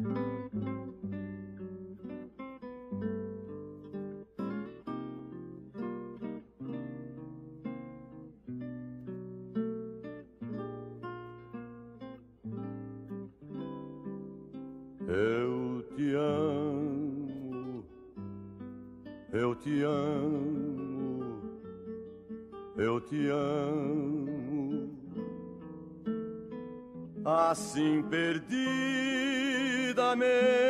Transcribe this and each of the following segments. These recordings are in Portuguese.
Eu te amo, eu te amo, eu te amo. Assim perdidamente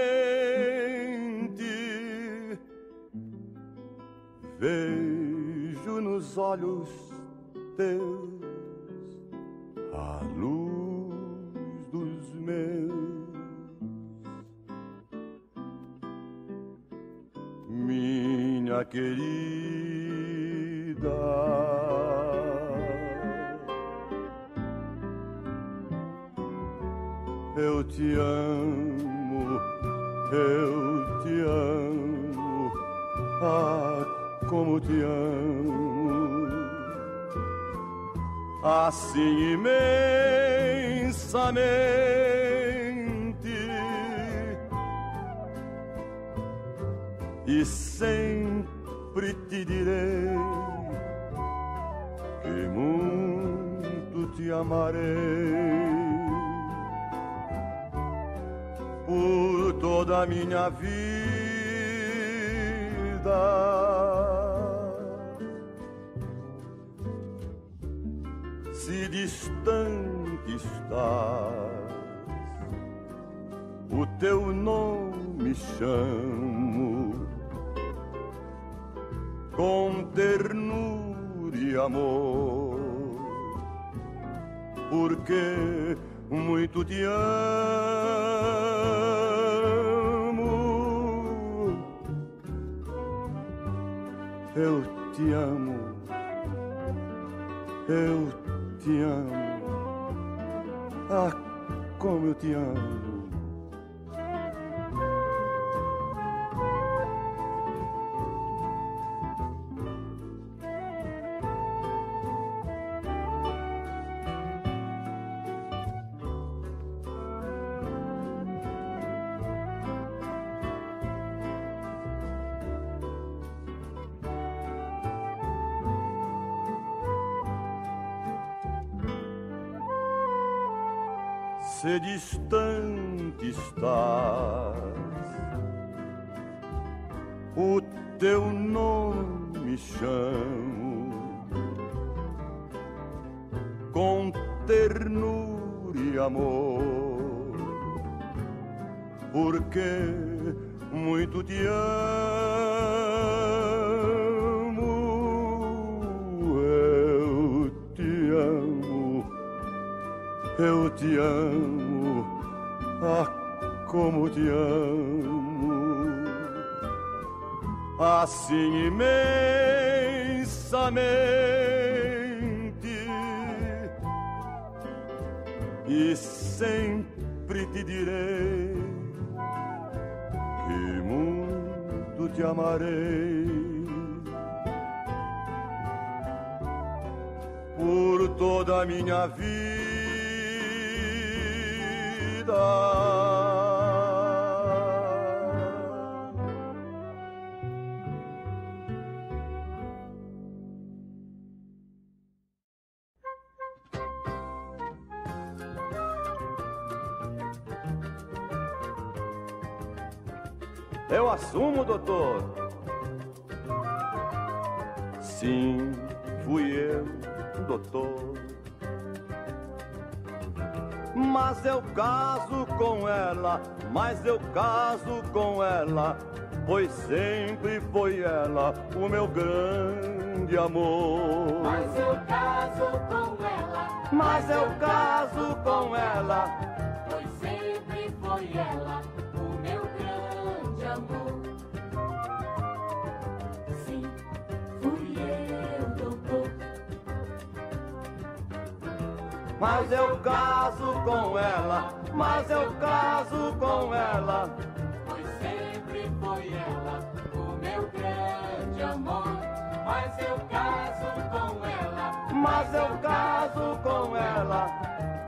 Assim imensamente e sempre te direi que muito te amarei por toda a minha vida. Se distante estás, o teu nome chamo com ternura e amor, porque muito te amo. Eu te amo, eu te amo, ah, como eu te amo. Se distante estás, o teu nome chamo com ternura e amor, porque muito te amo, como te amo, assim imensamente, e sempre te direi que muito te amarei. Por toda a minha vida assumo, doutor. Sim, fui eu, doutor. Mas eu caso com ela, mas eu caso com ela, pois sempre foi ela o meu grande amor. Mas eu caso com ela, Mas eu caso com ela, pois sempre foi ela mas eu caso com ela, mas eu caso com ela. Pois sempre foi ela o meu grande amor. Mas eu caso com ela, Mas eu caso com ela,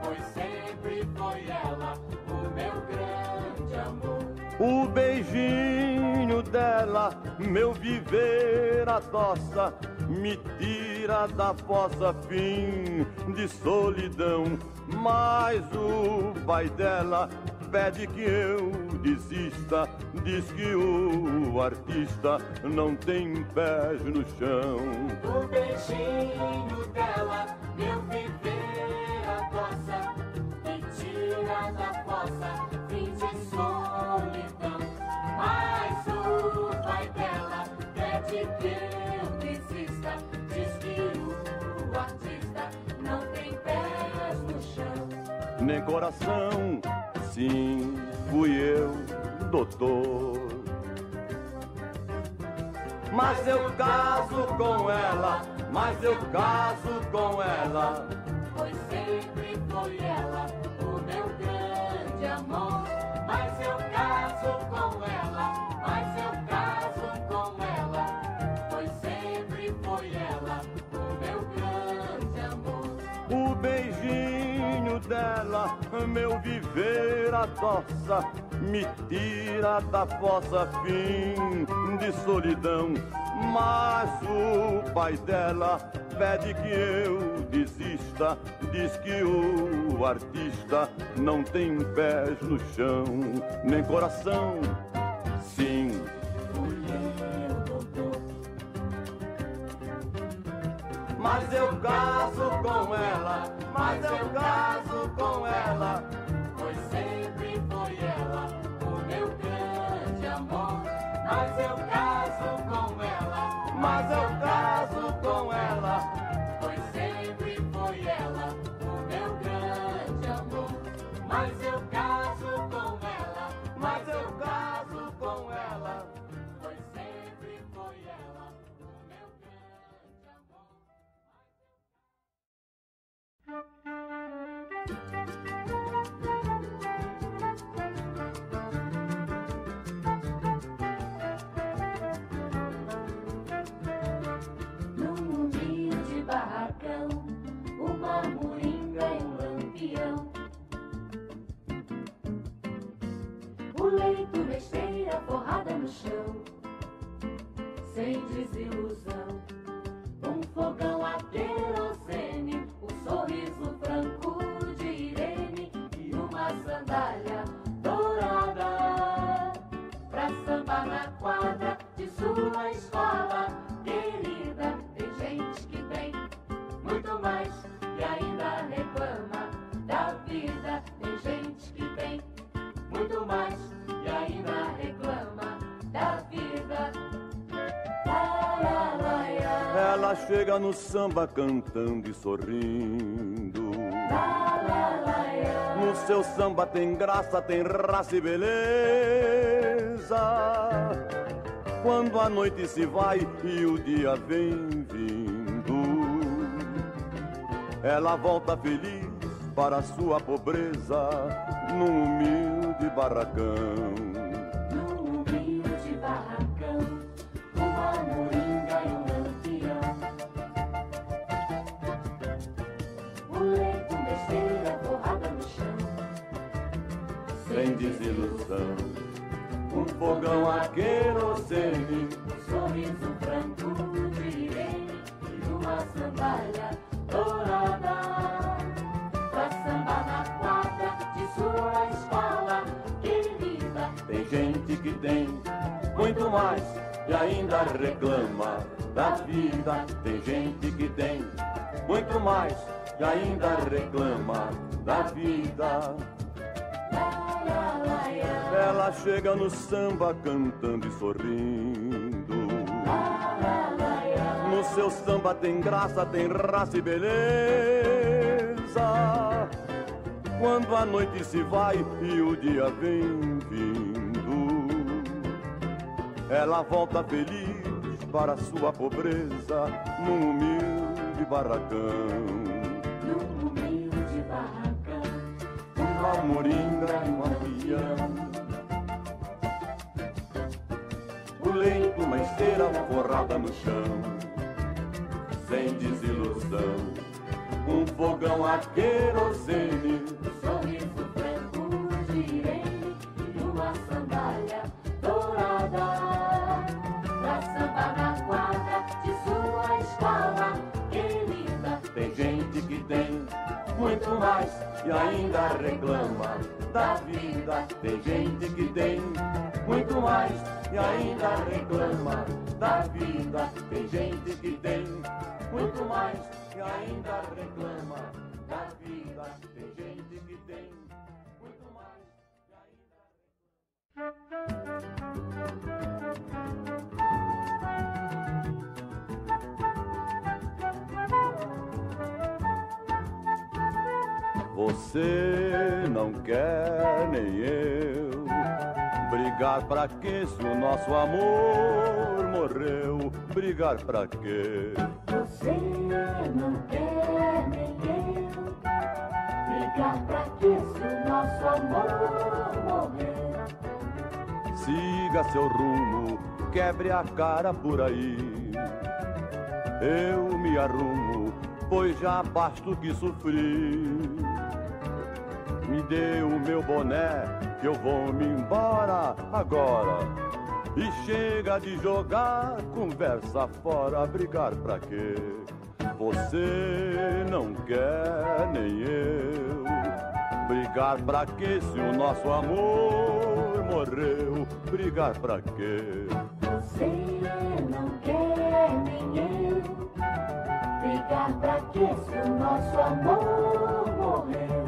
pois sempre foi ela o meu grande amor. O beijinho dela, meu viver adoça, me tira da fossa fim de solidão. Mas o pai dela pede que eu desista, diz que o artista não tem pés no chão. O beijinho dela, meu viver adoça, me tira da fossa, Nem coração, sim, fui eu, doutor. Mas eu caso com ela, mas eu caso com ela. Meu viver adoça, me tira da fossa fim de solidão. Mas o pai dela pede que eu desista, diz que o artista não tem pés no chão, nem coração. Sim, mas eu caso com ela, mas eu caso barracão, uma moringa e um lampião. O leito besteira forrada no chão, sem desilusão. Um fogão a Ela chega no samba cantando e sorrindo. No seu samba tem graça, tem raça e beleza. Quando a noite se vai e o dia vem vindo, ela volta feliz para sua pobreza num humilde barracão. Sem desilusão. Um fogão a querosene, Um sorriso franco de Irene e uma sandália dourada. Pra sambar na quadra de sua escola querida. tem gente que tem muito mais e ainda reclama da vida. Tem gente que tem muito mais e ainda reclama da vida. Ela chega no samba cantando e sorrindo. No seu samba tem graça, tem raça e beleza. Quando a noite se vai e o dia vem vindo, ela volta feliz para sua pobreza num humilde barracão. Num humilde barracão, Uma moringa e um avião. leito, uma esteira forrada no chão. Sem desilusão, um fogão a querosene. Um sorriso franco de irene e uma sandália dourada. Pra samba na quadra de sua escola linda. Tem gente que tem muito mais e ainda reclama da vida. Tem gente que tem muito mais e ainda reclama da vida. Tem gente que tem muito mais e ainda reclama da vida. Tem gente que tem muito mais e ainda Você não quer nem eu brigar pra quê se o nosso amor morreu? Brigar pra quê? Você não quer nem eu brigar pra quê se o nosso amor morreu? Siga seu rumo, quebre a cara por aí. Eu me arrumo, pois já basto que sofri. Me dê o meu boné, que eu vou me embora agora. E chega de jogar conversa fora, brigar pra quê? Você não quer nem eu. Brigar pra quê se o nosso amor morreu? Brigar pra quê? Você não quer nem eu brigar pra quê se o nosso amor morreu?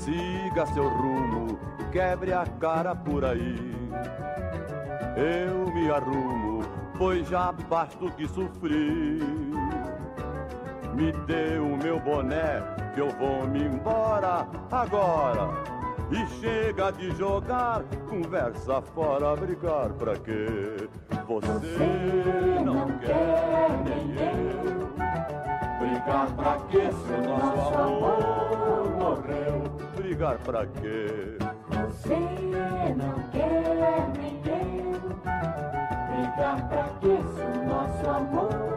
Siga seu rumo, quebre a cara por aí. Eu me arrumo, pois já basto que sofri. Me dê o meu boné, que eu vou me embora agora. E chega de jogar, conversa fora, brigar pra quê? Você não quer nem eu. Brigar pra quê se o nosso amor morreu? Brigar pra quê? Você não quer nem eu brigar pra quê se o nosso amor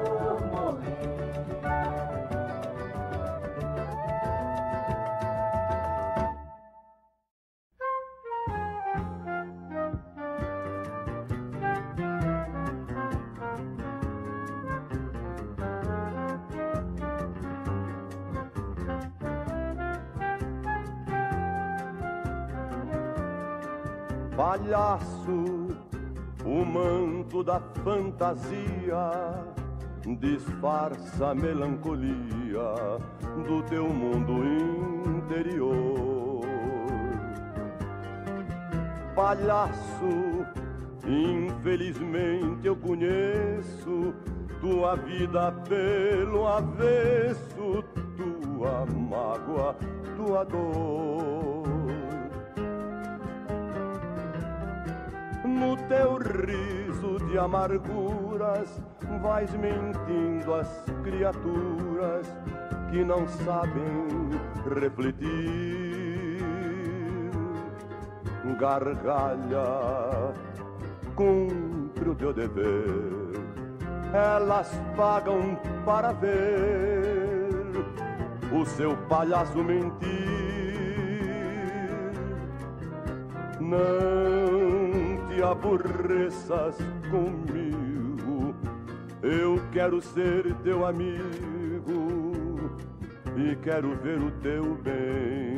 palhaço, o manto da fantasia disfarça a melancolia do teu mundo interior. Palhaço, infelizmente eu conheço tua vida pelo avesso, tua mágoa, tua dor. No teu riso de amarguras vais mentindo as criaturas que não sabem refletir. Gargalha, cumpre o teu dever, elas pagam para ver o seu palhaço mentir. Não aborreças comigo, eu quero ser teu amigo e quero ver o teu bem.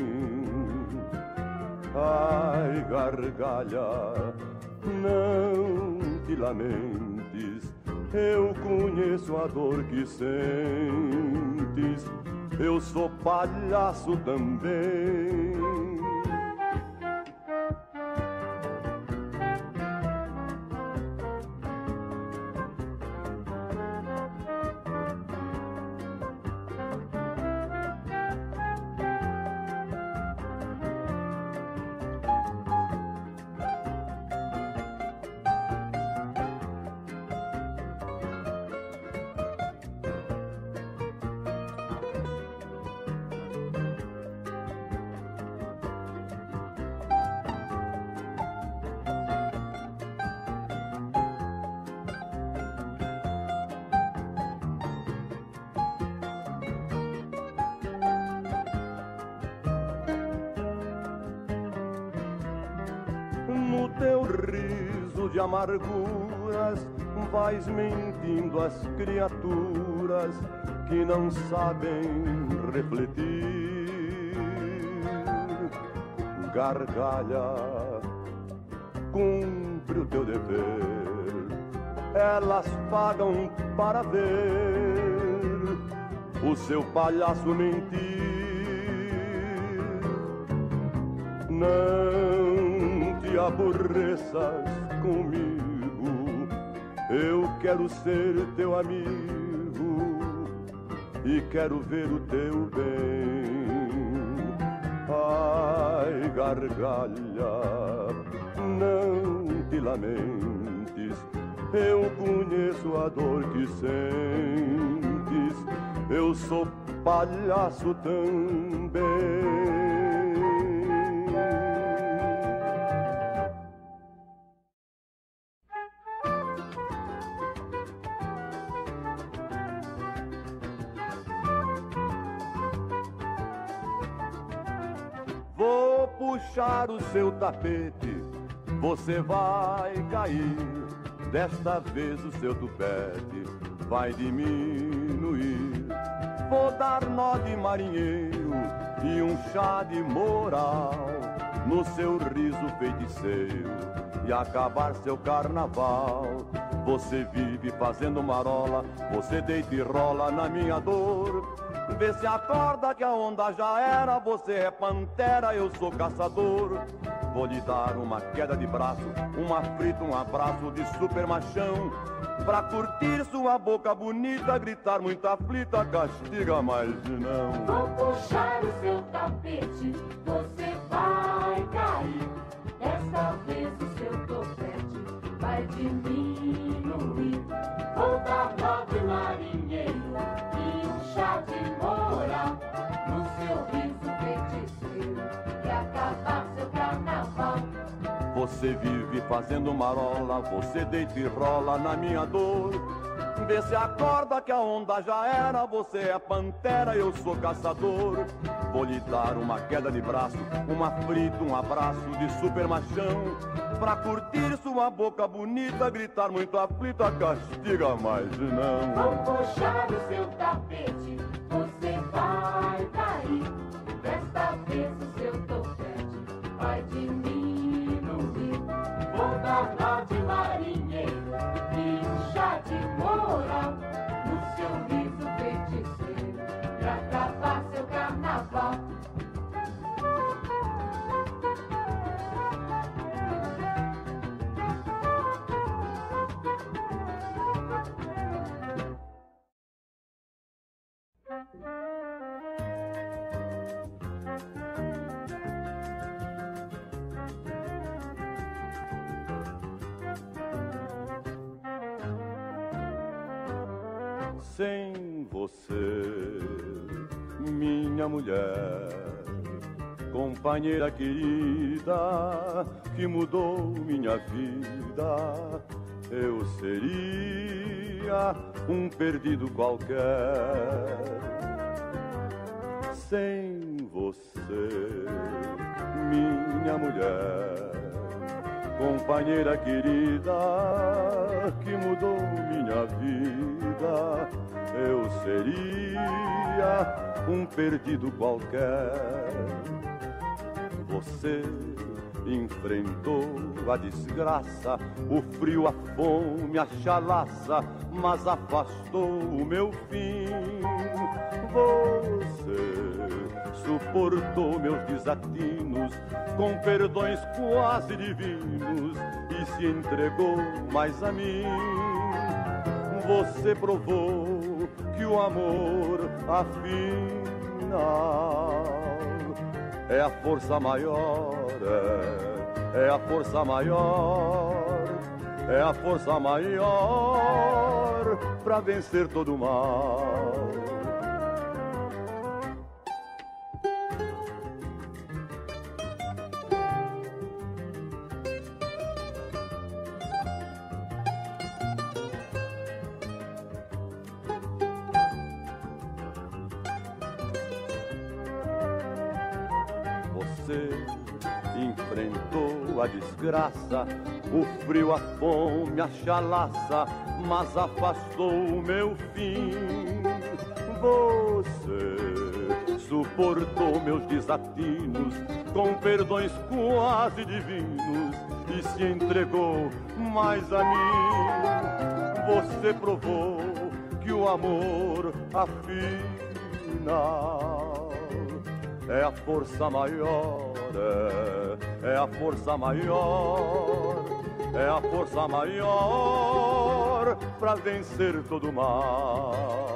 Ai, gargalha, não te lamentes, eu conheço a dor que sentes, eu sou palhaço também. Teu riso de amarguras vais mentindo as criaturas que não sabem refletir. gargalha, cumpre o teu dever. Elas pagam para ver o seu palhaço mentir. Não aborreças comigo, eu quero ser teu amigo e quero ver o teu bem. Ai, gargalha, não te lamentes, eu conheço a dor que sentes, eu sou palhaço também. Seu tapete, você vai cair. Desta vez o seu tupete vai diminuir. Vou dar nó de marinheiro e um chá de moral no seu riso feiticeiro e acabar seu carnaval. Você vive fazendo marola, você deita e rola na minha dor. Vê se acorda que a onda já era, você é pantera, eu sou caçador. Vou lhe dar uma queda de braço, uma frita, um abraço de super machão. Pra curtir sua boca bonita, gritar muito aflita, castiga, mas não. Vou puxar o seu tapete, você vai cair. Desta vez o seu topete vai diminuir. Você vive fazendo marola, você deita e rola na minha dor. Vê se acorda que a onda já era, você é pantera, eu sou caçador. Vou lhe dar uma queda de braço, uma frita, um abraço de super machão. Pra curtir sua boca bonita, gritar muito aflita, castiga, mas não. Vou puxar o seu tapete, sem você, minha mulher, companheira querida que mudou minha vida. Eu seria um perdido qualquer. Sem você, minha mulher, companheira querida que mudou minha vida, eu seria um perdido qualquer. Você enfrentou a desgraça, o frio, a fome, a chalaça, mas afastou o meu fim. Você suportou meus desatinos com perdões quase divinos e se entregou mais a mim. Você provou que o amor, afinal, é a força maior, é, é a força maior, é a força maior para vencer todo o mal. Desgraça, o frio, a fome, a chalaça, mas afastou o meu fim. Você suportou meus desatinos com perdões quase divinos e se entregou mais a mim. Você provou que o amor afina é a força maior, é, a força maior, é a força maior para vencer todo mal.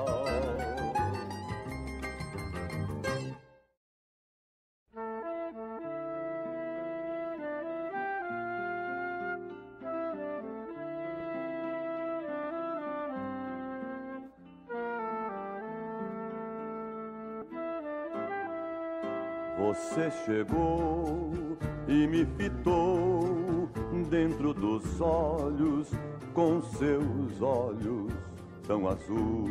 Você chegou e me fitou dentro dos olhos, com seus olhos tão azuis.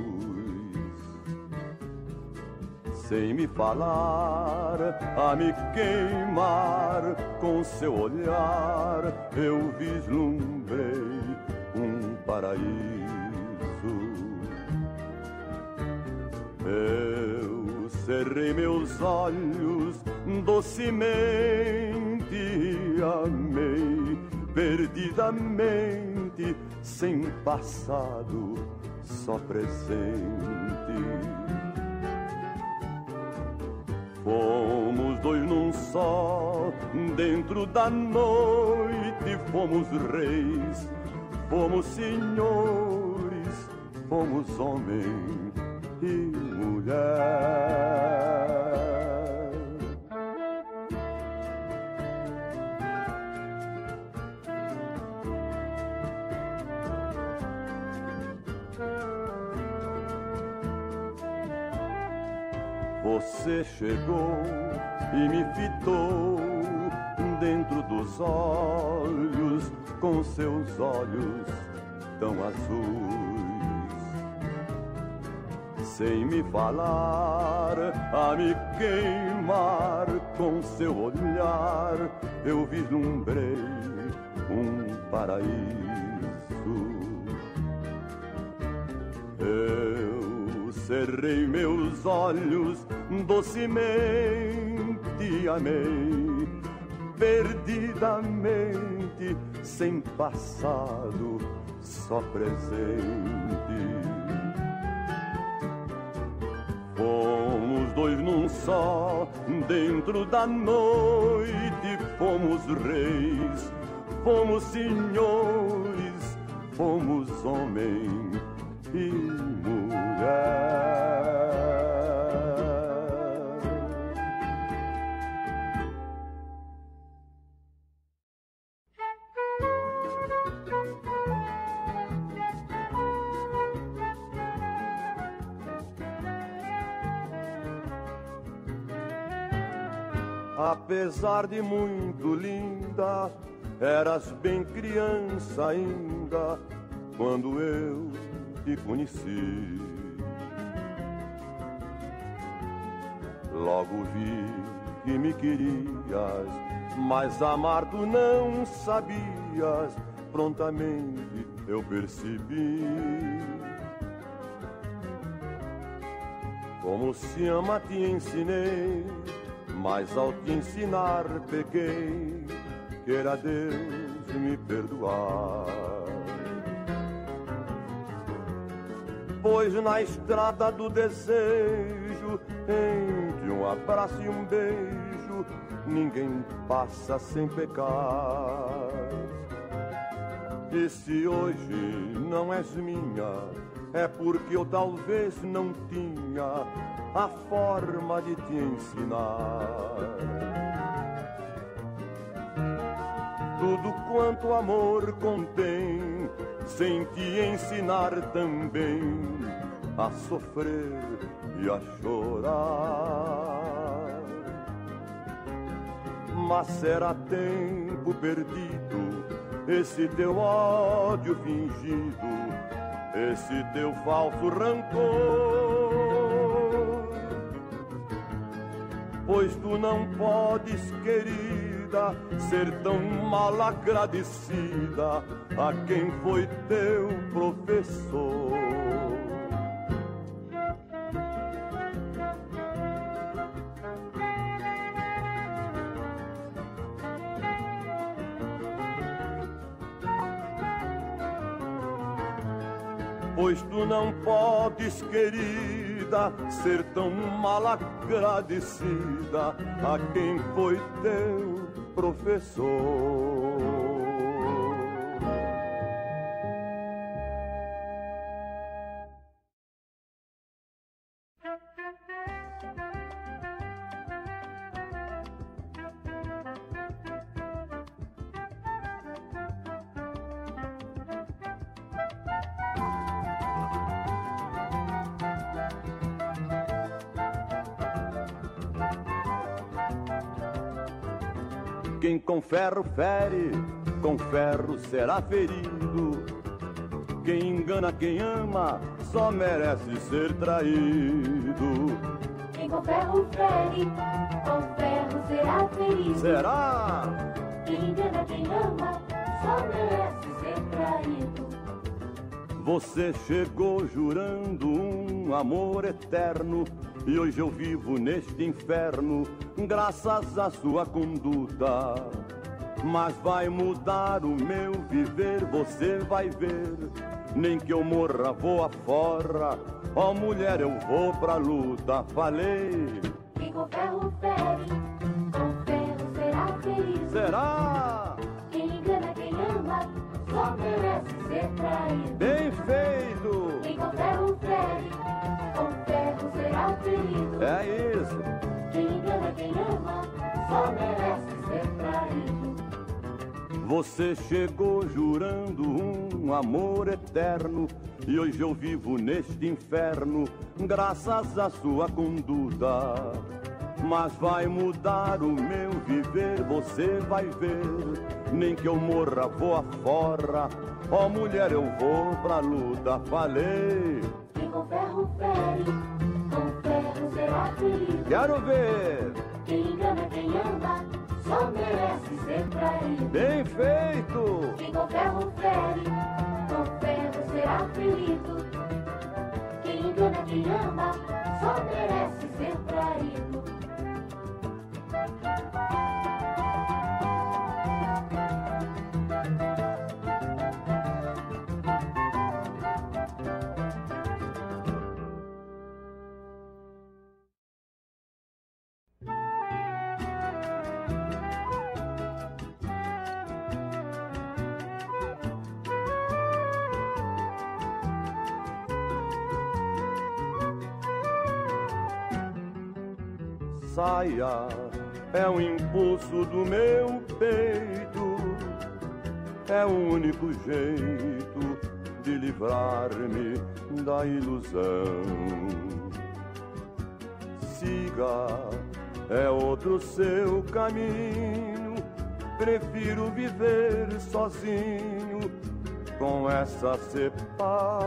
Sem me falar, a me queimar com seu olhar, eu vislumbrei um paraíso. Eu cerrei meus olhos docemente amei, perdidamente, sem passado, só presente. Fomos dois num só, dentro da noite, fomos reis, fomos senhores, fomos homem e mulher. Você chegou e me fitou dentro dos olhos, com seus olhos tão azuis. Sem me falar, a me queimar com seu olhar, eu vislumbrei um paraíso. Eu cerrei meus olhos docemente amei, perdidamente, sem passado, só presente. Fomos dois num só, dentro da noite, fomos reis, fomos senhores, fomos homem e. Apesar de muito linda, eras bem criança ainda quando eu te conheci. Logo vi que me querias, mas amar tu não sabias. Prontamente eu percebi. Como se ama te ensinei mas ao te ensinar pequei, queira Deus me perdoar. Pois na estrada do desejo, um abraço e um beijo, ninguém passa sem pecar. E se hoje não és minha, é porque eu talvez não tinha a forma de te ensinar. Tudo quanto amor contém, sem te ensinar também a sofrer e a chorar. Mas será tempo perdido esse teu ódio fingido, esse teu falso rancor pois tu não podes, querida, ser tão mal agradecida a quem foi teu professor. Pois tu não podes, querida, ser tão mal agradecida a quem foi teu professor. Com ferro fere, com ferro será ferido. Quem engana quem ama, só merece ser traído. Quem com ferro fere, com ferro será ferido. Será? Quem engana quem ama, só merece ser traído. Você chegou jurando um amor eterno e hoje eu vivo neste inferno graças à sua conduta. Mas vai mudar o meu viver, você vai ver. Nem que eu morra, vou afora. Ó oh, mulher, eu vou pra luta, falei. Quem com ferro fere, com ferro será feliz. Será? Quem engana quem ama, só merece ser traído. Bem feito! Quem com ferro fere, com ferro será ferido. É isso. Quem engana quem ama, só merece ser traído. Você chegou jurando um amor eterno e hoje eu vivo neste inferno graças à sua conduta. Mas vai mudar o meu viver, você vai ver. Nem que eu morra, vou afora. Ó oh, mulher, eu vou pra luta, falei. Quem com ferro fere, com ferro será ferido. Quero ver. Quem engana quem ama, só merece ser traído. Bem feito. Quem com ferro fere, com ferro será ferido. Quem engana quem ama, só merece ser traído. Saia é o impulso do meu peito, é o único jeito de livrar-me da ilusão. Siga, é outro seu caminho, prefiro viver sozinho com essa separação.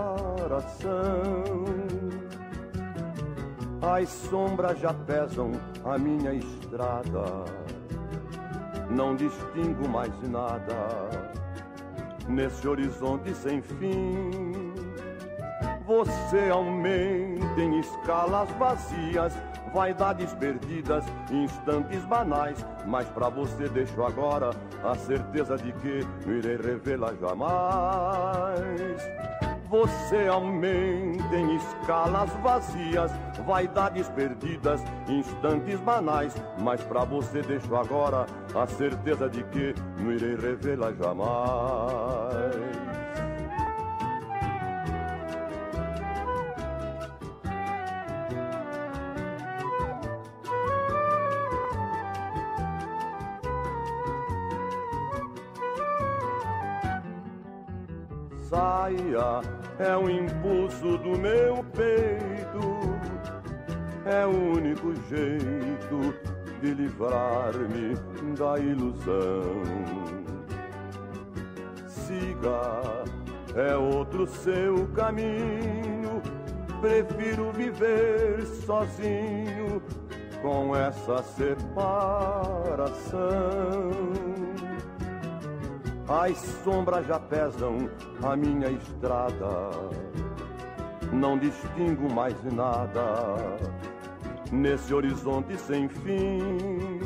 As sombras já pesam a minha estrada. Não distingo mais nada nesse horizonte sem fim. Você aumenta em escalas vazias, vaidades perdidas, instantes banais. Mas pra você deixo agora a certeza de que não irei revê-la jamais. Você aumenta em escalas vazias, vaidades perdidas, instantes banais. Mas pra você deixo agora a certeza de que não irei revê-la jamais. saia é o impulso do meu peito, é o único jeito de livrar-me da ilusão. Siga, é outro seu caminho, prefiro viver sozinho com essa separação. As sombras já pesam a minha estrada. Não distingo mais nada nesse horizonte sem fim.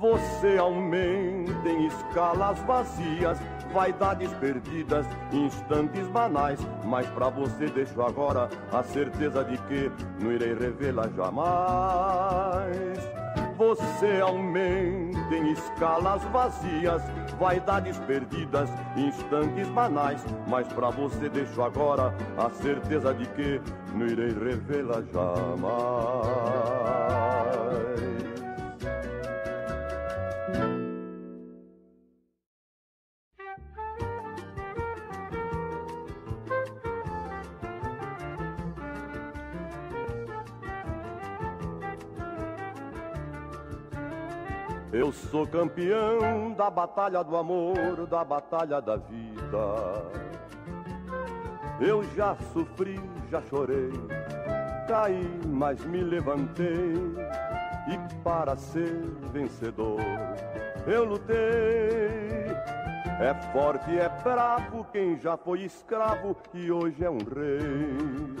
Você aumenta em escalas vazias, vaidades perdidas, instantes banais. Mas pra você deixo agora a certeza de que não irei revê-la jamais. Você aumenta em escalas vazias, vaidades perdidas, instantes banais. Mas pra você deixo agora a certeza de que não irei revê-la jamais. Sou campeão da batalha do amor, da batalha da vida. Eu já sofri, já chorei, caí, mas me levantei. E para ser vencedor, eu lutei. É forte, é bravo quem já foi escravo e hoje é um rei.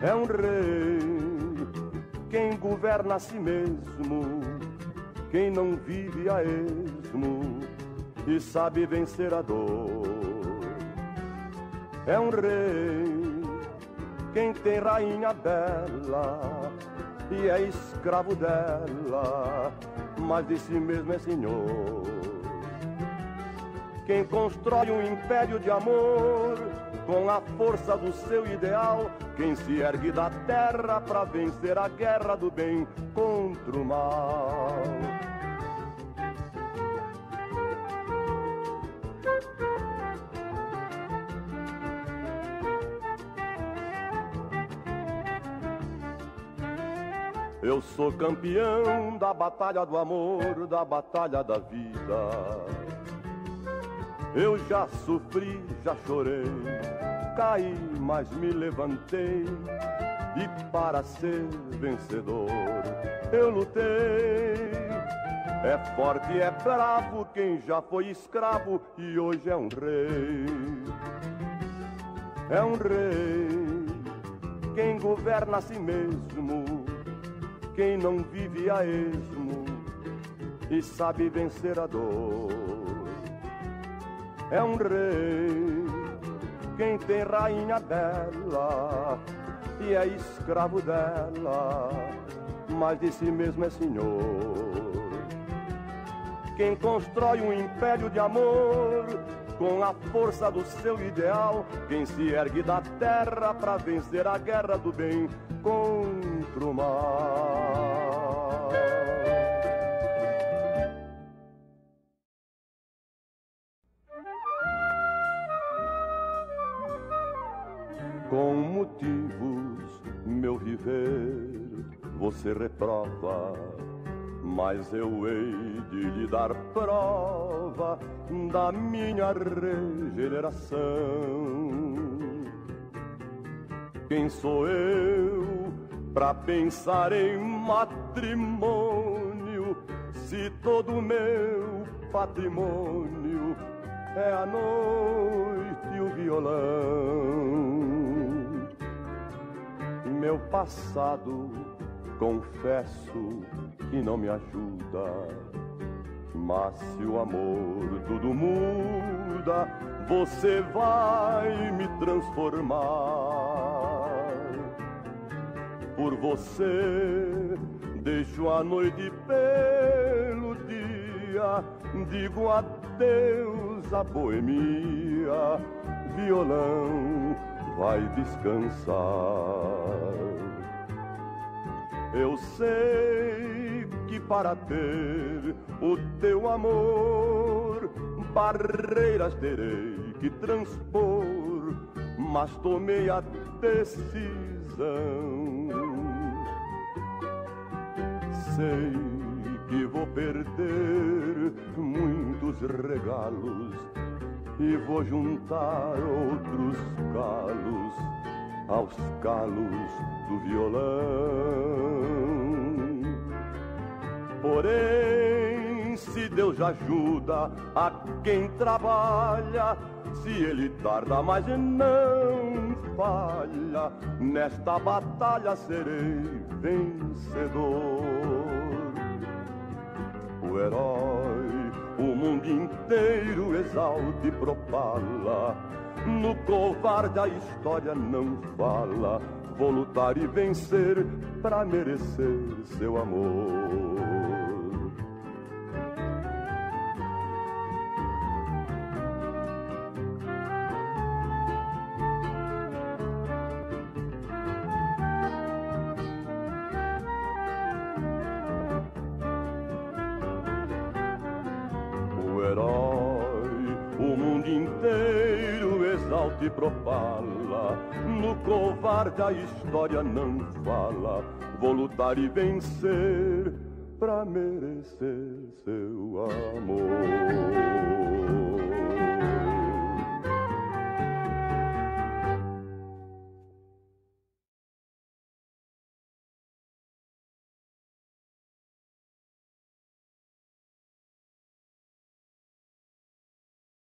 É um rei quem governa a si mesmo quem não vive a esmo e sabe vencer a dor. É um rei, quem tem rainha bela e é escravo dela, mas de si mesmo é senhor. Quem constrói um império de amor com a força do seu ideal, quem se ergue da terra para vencer a guerra do bem contra o mal. Eu sou campeão da batalha do amor, da batalha da vida. Eu já sofri, já chorei, caí, mas me levantei. E para ser vencedor, eu lutei. É forte, é bravo quem já foi escravo e hoje é um rei. É um rei, quem governa a si mesmo quem não vive a esmo e sabe vencer a dor. É um rei, quem tem rainha bela e é escravo dela, mas de si mesmo é senhor. Quem constrói um império de amor com a força do seu ideal, quem se ergue da terra para vencer a guerra do bem contra o mal. Com motivos, meu viver, você reprova, mas eu hei de lhe dar prova da minha regeneração. Quem sou eu para pensar em matrimônio se todo meu patrimônio é a noite e o violão? Meu passado, confesso que não me ajuda. Mas se o amor tudo muda, você vai me transformar por você. Deixo a noite pelo dia, digo adeus à boemia, violão vai descansar. Eu sei que para ter o teu amor, barreiras terei que transpor, mas tomei a decisão sei que vou perder muitos regalos e vou juntar outros calos aos calos do violão. Porém, se Deus ajuda a quem trabalha, se ele tarda, mas não falha, nesta batalha serei vencedor. O herói, o mundo inteiro exalta e propala. No covarde a história não fala. Vou lutar e vencer para merecer seu amor. Propala. No covarde a história não fala. Vou lutar e vencer pra merecer seu amor.